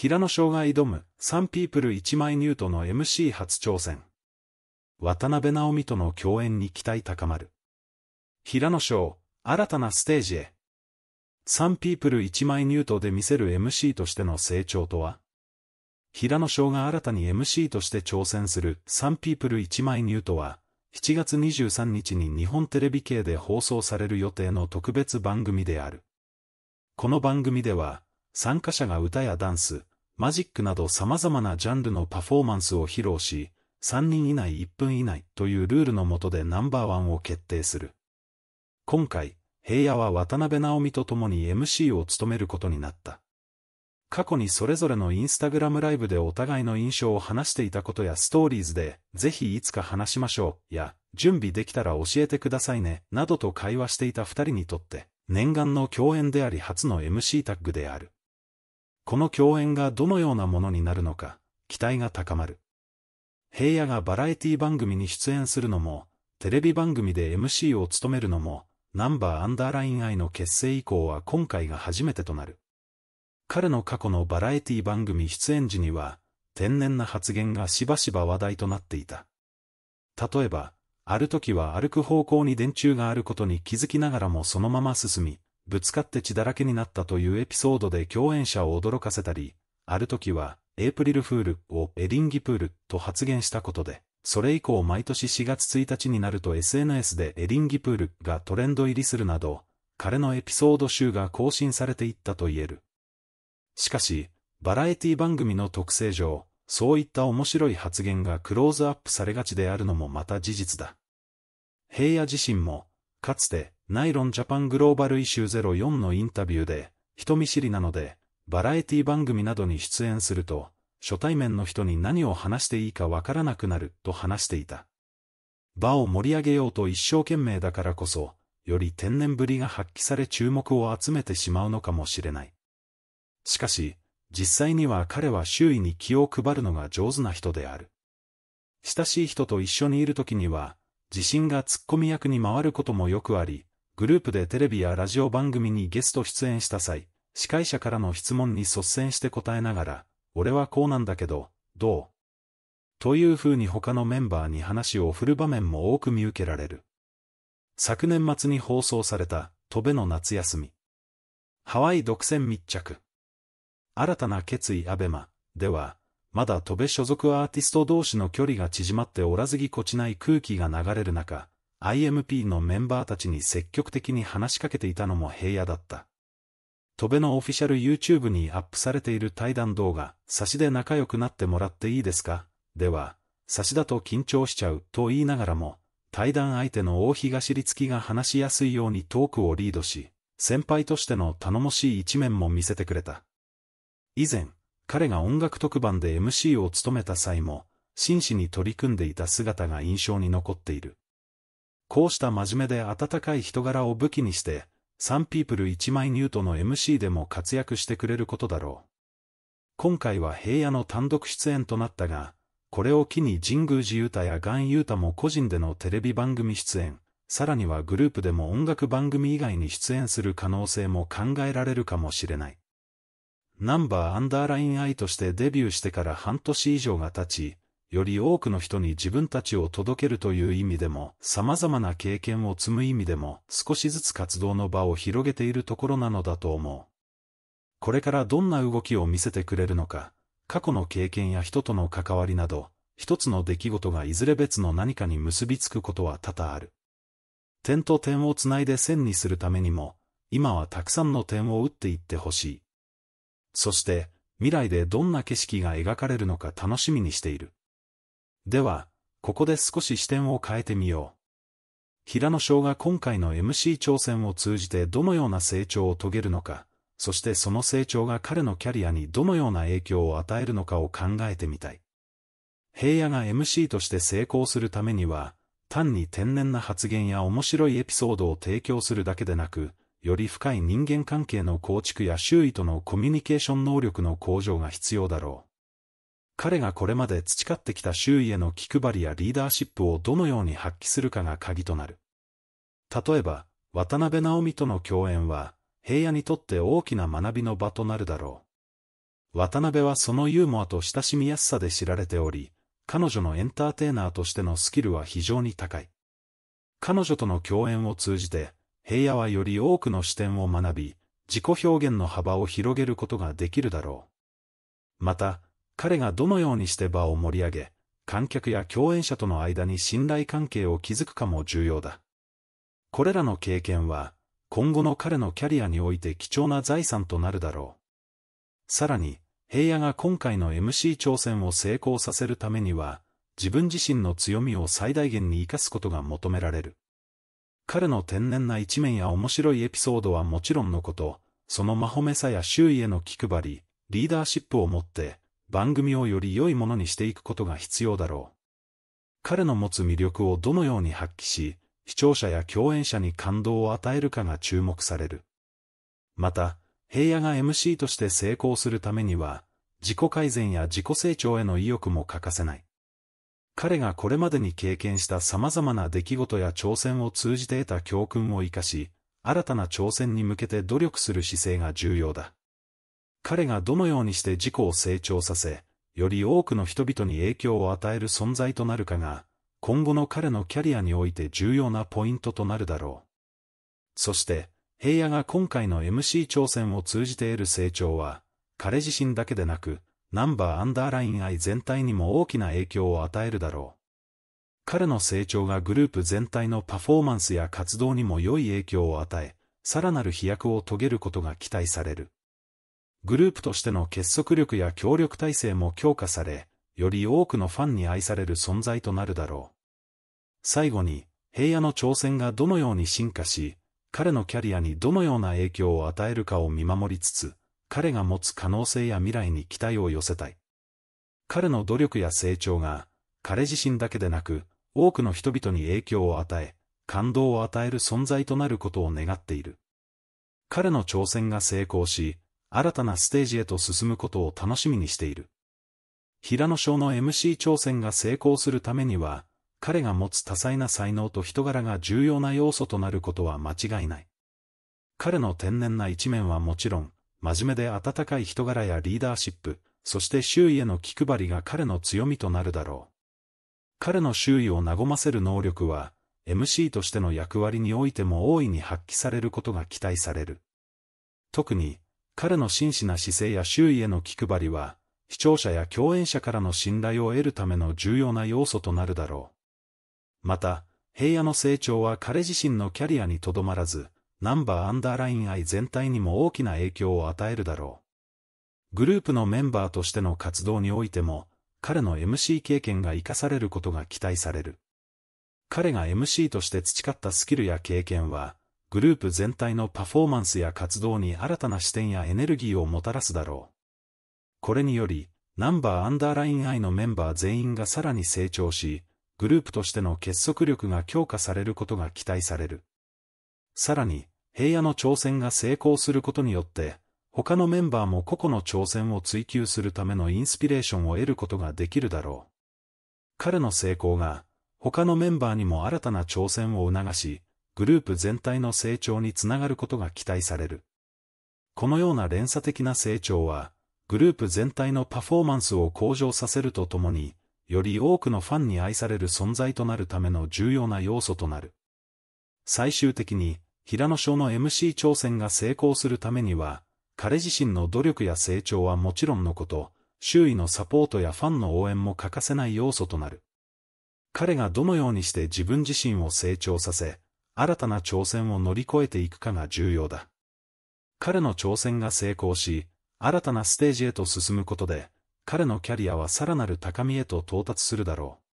平野翔が挑む、サンピープル1枚ニュートの MC 初挑戦。渡辺直美との共演に期待高まる。平野翔、新たなステージへ。サンピープル1枚ニュートで見せる MC としての成長とは平野翔が新たに MC として挑戦するサンピープル1枚ニュートは、7月23日に日本テレビ系で放送される予定の特別番組である。この番組では、参加者が歌やダンス、マジックなど様々なジャンルのパフォーマンスを披露し、3人以内1分以内というルールの下でナンバーワンを決定する。今回、平野は渡辺直美と共に MC を務めることになった。過去にそれぞれのインスタグラムライブでお互いの印象を話していたことやストーリーズで、ぜひいつか話しましょう、や、準備できたら教えてくださいね、などと会話していた二人にとって、念願の共演であり初の MC タッグである。この共演がどのようなものになるのか、期待が高まる。平野がバラエティ番組に出演するのも、テレビ番組で MC を務めるのも、ナンバーアンダーライン愛の結成以降は今回が初めてとなる。彼の過去のバラエティ番組出演時には、天然な発言がしばしば話題となっていた。例えば、ある時は歩く方向に電柱があることに気づきながらもそのまま進み、ぶつかって血だらけになったというエピソードで共演者を驚かせたり、ある時は、エイプリルフールをエリンギプールと発言したことで、それ以降毎年4月1日になると SNS でエリンギプールがトレンド入りするなど、彼のエピソード集が更新されていったと言える。しかし、バラエティ番組の特性上、そういった面白い発言がクローズアップされがちであるのもまた事実だ。平野自身も、かつて、ナイロンジャパングローバルイシュー04のインタビューで、人見知りなので、バラエティ番組などに出演すると、初対面の人に何を話していいかわからなくなると話していた。場を盛り上げようと一生懸命だからこそ、より天然ぶりが発揮され注目を集めてしまうのかもしれない。しかし、実際には彼は周囲に気を配るのが上手な人である。親しい人と一緒にいる時には、自信がツッコミ役に回ることもよくあり、グループでテレビやラジオ番組にゲスト出演した際、司会者からの質問に率先して答えながら、俺はこうなんだけど、どう？という風に他のメンバーに話を振る場面も多く見受けられる。昨年末に放送された、戸辺の夏休み。ハワイ独占密着。新たな決意アベマでは、まだ戸辺所属アーティスト同士の距離が縮まっておらずぎこちない空気が流れる中、IMP のメンバーたちに積極的に話しかけていたのも平野だった。戸辺のオフィシャル YouTube にアップされている対談動画、差しで仲良くなってもらっていいですか？では、差しだと緊張しちゃうと言いながらも、対談相手の大東立樹が話しやすいようにトークをリードし、先輩としての頼もしい一面も見せてくれた。以前、彼が音楽特番で MC を務めた際も、真摯に取り組んでいた姿が印象に残っている。こうした真面目で温かい人柄を武器にして、サンピープル1枚ニュートの MC でも活躍してくれることだろう。今回は平野の単独出演となったが、これを機に神宮寺勇太やガン勇太も個人でのテレビ番組出演、さらにはグループでも音楽番組以外に出演する可能性も考えられるかもしれない。ナンバーアンダーラインアイとしてデビューしてから半年以上が経ち、より多くの人に自分たちを届けるという意味でも、様々な経験を積む意味でも、少しずつ活動の場を広げているところなのだと思う。これからどんな動きを見せてくれるのか、過去の経験や人との関わりなど、一つの出来事がいずれ別の何かに結びつくことは多々ある。点と点をつないで線にするためにも、今はたくさんの点を打っていってほしい。そして、未来でどんな景色が描かれるのか楽しみにしている。では、ここで少し視点を変えてみよう。平野翔が今回の MC 挑戦を通じてどのような成長を遂げるのか、そしてその成長が彼のキャリアにどのような影響を与えるのかを考えてみたい。平野が MC として成功するためには、単に天然な発言や面白いエピソードを提供するだけでなく、より深い人間関係の構築や周囲とのコミュニケーション能力の向上が必要だろう。彼がこれまで培ってきた周囲への気配りやリーダーシップをどのように発揮するかが鍵となる。例えば、渡辺直美との共演は、平野にとって大きな学びの場となるだろう。渡辺はそのユーモアと親しみやすさで知られており、彼女のエンターテイナーとしてのスキルは非常に高い。彼女との共演を通じて、平野はより多くの視点を学び、自己表現の幅を広げることができるだろう。また、彼がどのようにして場を盛り上げ、観客や共演者との間に信頼関係を築くかも重要だ。これらの経験は、今後の彼のキャリアにおいて貴重な財産となるだろう。さらに、平野が今回の MC 挑戦を成功させるためには、自分自身の強みを最大限に活かすことが求められる。彼の天然な一面や面白いエピソードはもちろんのこと、そのまほめさや周囲への気配り、リーダーシップを持って、番組をより良いものにしていくことが必要だろう。彼の持つ魅力をどのように発揮し、視聴者や共演者に感動を与えるかが注目される。また、平野が MC として成功するためには、自己改善や自己成長への意欲も欠かせない。彼がこれまでに経験した様々な出来事や挑戦を通じて得た教訓を活かし、新たな挑戦に向けて努力する姿勢が重要だ。彼がどのようにして自己を成長させ、より多くの人々に影響を与える存在となるかが、今後の彼のキャリアにおいて重要なポイントとなるだろう。そして、平野が今回の MC 挑戦を通じて得る成長は、彼自身だけでなく、ナンバーアンダーライン愛全体にも大きな影響を与えるだろう。彼の成長がグループ全体のパフォーマンスや活動にも良い影響を与え、さらなる飛躍を遂げることが期待される。グループとしての結束力や協力体制も強化され、より多くのファンに愛される存在となるだろう。最後に、平野の挑戦がどのように進化し、彼のキャリアにどのような影響を与えるかを見守りつつ、彼が持つ可能性や未来に期待を寄せたい。彼の努力や成長が、彼自身だけでなく、多くの人々に影響を与え、感動を与える存在となることを願っている。彼の挑戦が成功し、新たなステージへと進むことを楽しみにしている。平野翔の MC 挑戦が成功するためには、彼が持つ多彩な才能と人柄が重要な要素となることは間違いない。彼の天然な一面はもちろん、真面目で温かい人柄やリーダーシップ、そして周囲への気配りが彼の強みとなるだろう。彼の周囲を和ませる能力は、MC としての役割においても大いに発揮されることが期待される。特に、彼の真摯な姿勢や周囲への気配りは、視聴者や共演者からの信頼を得るための重要な要素となるだろう。また、平野の成長は彼自身のキャリアにとどまらず、ナンバーアンダーライン愛全体にも大きな影響を与えるだろう。グループのメンバーとしての活動においても、彼の MC 経験が活かされることが期待される。彼が MC として培ったスキルや経験は、グループ全体のパフォーマンスや活動に新たな視点やエネルギーをもたらすだろう。これにより、ナンバーアンダーライン愛のメンバー全員がさらに成長し、グループとしての結束力が強化されることが期待される。さらに、平野の挑戦が成功することによって、他のメンバーも個々の挑戦を追求するためのインスピレーションを得ることができるだろう。彼の成功が、他のメンバーにも新たな挑戦を促し、グループ全体の成長につながることが期待される。このような連鎖的な成長は、グループ全体のパフォーマンスを向上させるとともに、より多くのファンに愛される存在となるための重要な要素となる。最終的に、平野翔の MC 挑戦が成功するためには、彼自身の努力や成長はもちろんのこと、周囲のサポートやファンの応援も欠かせない要素となる。彼がどのようにして自分自身を成長させ、新たな挑戦を乗り越えていくかが重要だ。彼の挑戦が成功し、新たなステージへと進むことで、彼のキャリアはさらなる高みへと到達するだろう。